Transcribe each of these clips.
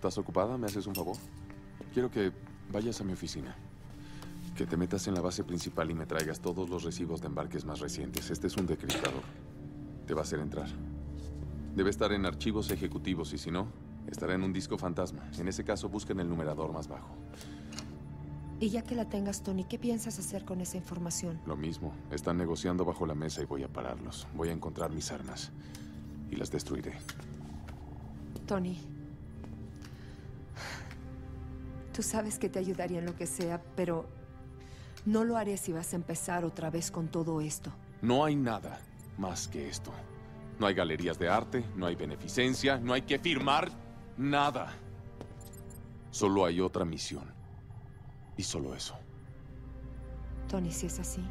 estás ocupada? ¿Me haces un favor? Quiero que vayas a mi oficina. Que te metas en la base principal y me traigas todos los recibos de embarques más recientes. Este es un decriptador. Te va a hacer entrar. Debe estar en archivos ejecutivos y si no, estará en un disco fantasma. En ese caso, busquen el numerador más bajo. Y ya que la tengas, Tony, ¿qué piensas hacer con esa información? Lo mismo. Están negociando bajo la mesa y voy a pararlos. Voy a encontrar mis armas. Y las destruiré. Tony. Tú sabes que te ayudaría en lo que sea, pero no lo haré si vas a empezar otra vez con todo esto. No hay nada más que esto. No hay galerías de arte, no hay beneficencia, no hay que firmar nada. Solo hay otra misión. Y solo eso. Tony, si es así,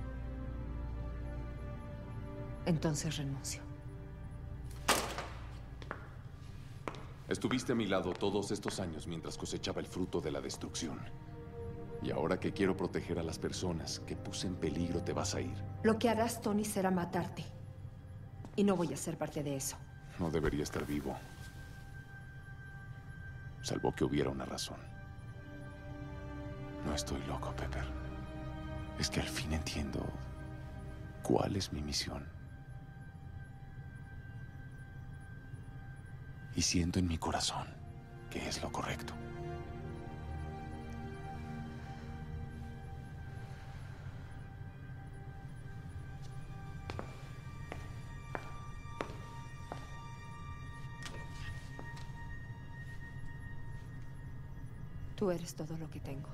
entonces renuncio. Estuviste a mi lado todos estos años mientras cosechaba el fruto de la destrucción. Y ahora que quiero proteger a las personas que puse en peligro, te vas a ir. Lo que harás, Tony, será matarte. Y no voy a ser parte de eso. No debería estar vivo. Salvo que hubiera una razón. No estoy loco, Pepper. Es que al fin entiendo cuál es mi misión. Y siento en mi corazón que es lo correcto. Tú eres todo lo que tengo.